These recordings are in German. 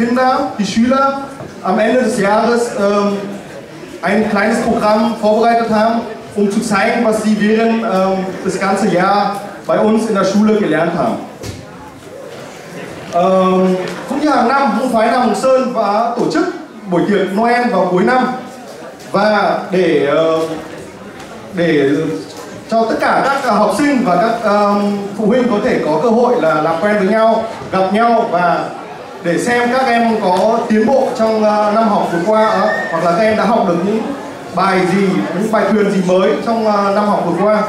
Kinder, die Schüler am Ende des Jahres ähm, ein kleines Programm vorbereitet haben, um zu zeigen, was sie während ähm, das ganze Jahr bei uns in der Schule gelernt haben. Um, cũng như hàng năm, Vũ Phái Nam Hồng Sơn và tổ chức buổi tiệc Noel vào cuối năm và để ờ, để cho tất cả các học sinh và các um, phụ huynh có thể có cơ hội là làm quen với nhau, gặp nhau và để xem các em có tiến bộ trong ờ, năm học vừa qua ờ, hoặc là các em đã học được những bài gì, những bài thuyền gì mới trong ờ, năm học vừa qua.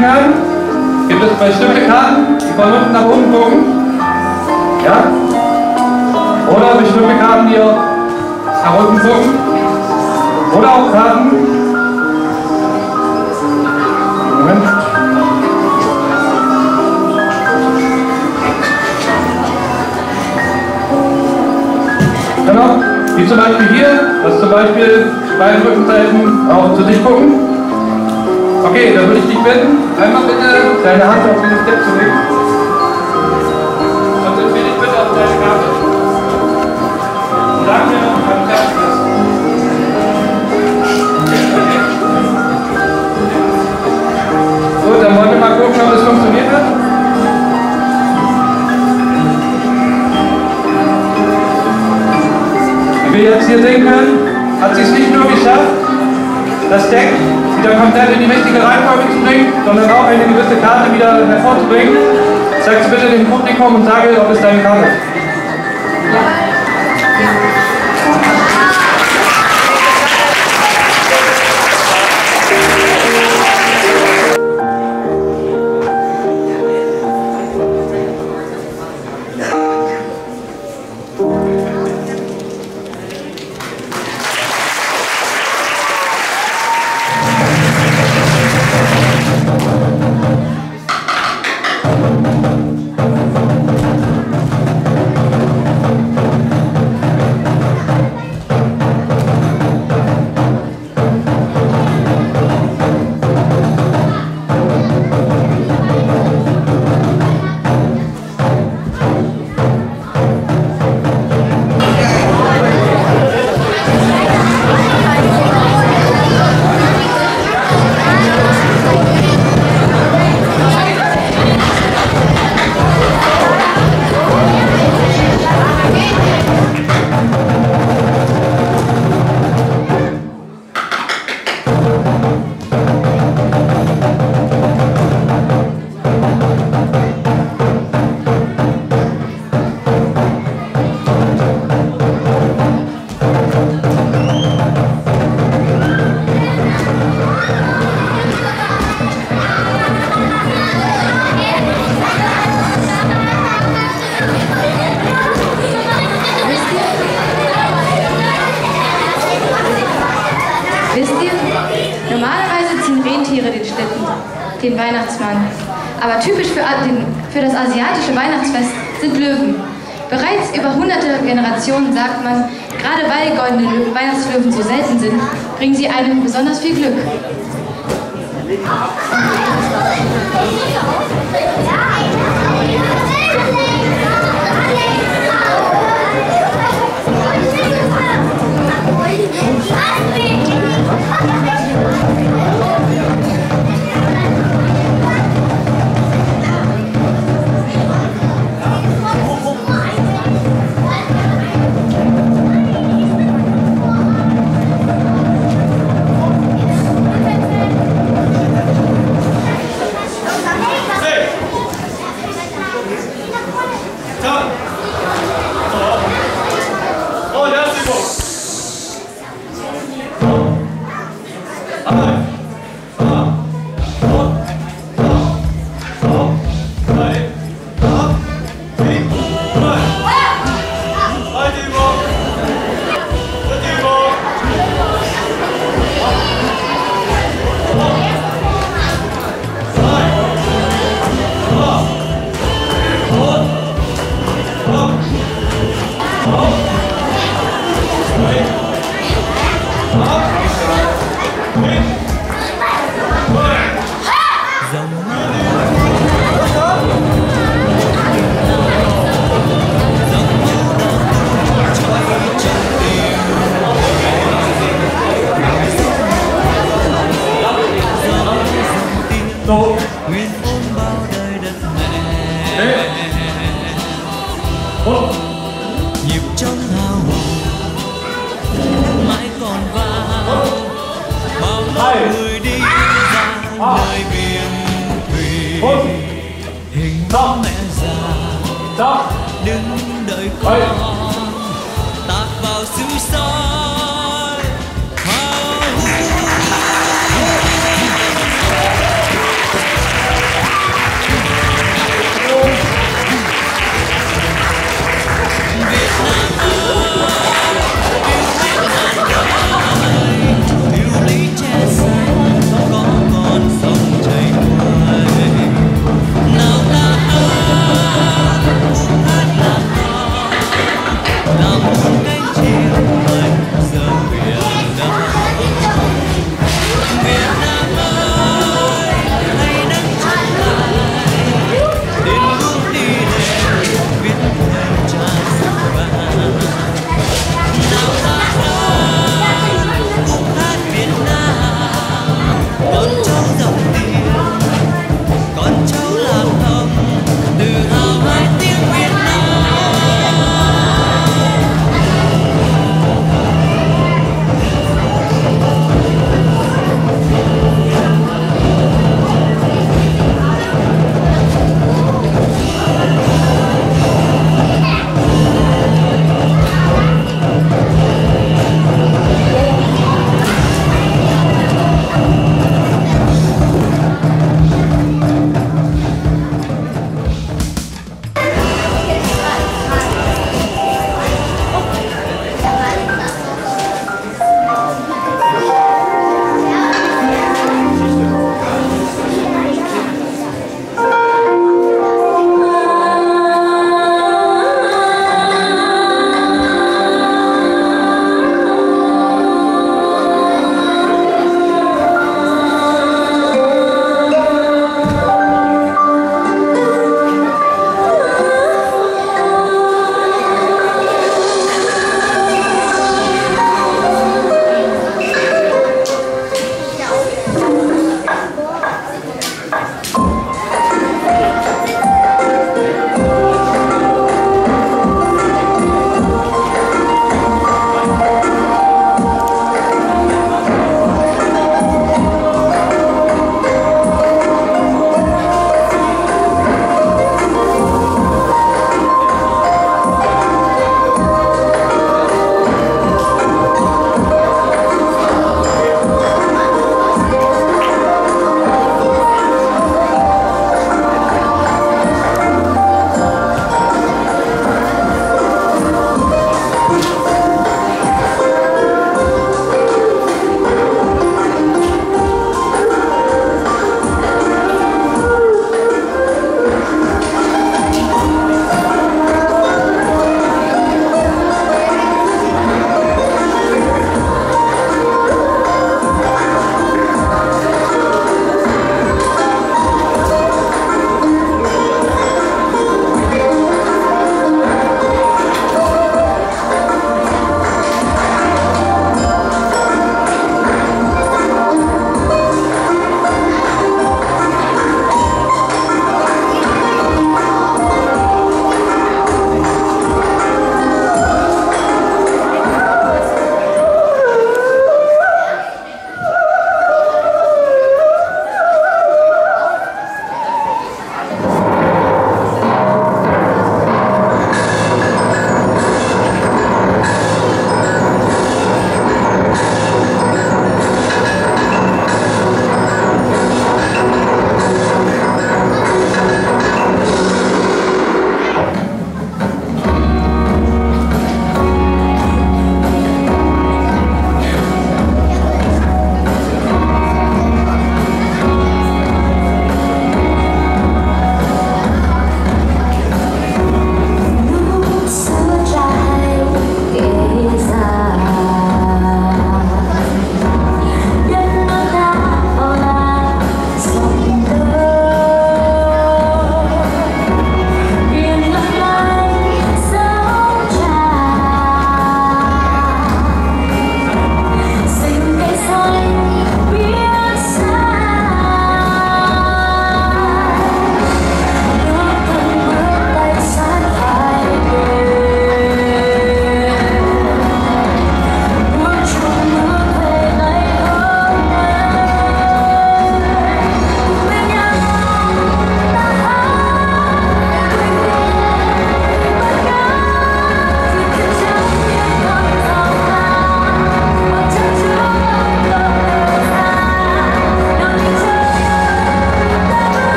Kann, gibt es bestimmte Karten, die von unten nach oben gucken. Ja? Oder bestimmte Karten, die nach unten gucken. Oder auch Karten. Moment. Genau, wie zum Beispiel hier, dass zum Beispiel bei Rückenseiten auch zu sich gucken. Okay, dann würde ich dich bitten, einmal bitte deine Hand auf diesen Step zu legen. Konzentriere dich bitte auf deine Karte. Und sag mir. Gut, dann wollen wir mal gucken, ob es funktioniert hat. Wie wir jetzt hier sehen können, hat sie es nicht nur geschafft, das Deck wieder komplett in die richtige Reihenfolge zu bringen, sondern auch eine gewisse Karte wieder hervorzubringen. Zeig es bitte dem Publikum und sage, ob es deine Karte ist. Normalerweise ziehen Rentiere den Schlitten, den Weihnachtsmann. Aber typisch für, für das asiatische Weihnachtsfest sind Löwen. Bereits über hunderte Generationen sagt man, gerade weil goldene Lö- Weihnachtslöwen so selten sind, bringen sie einem besonders viel Glück. nguyện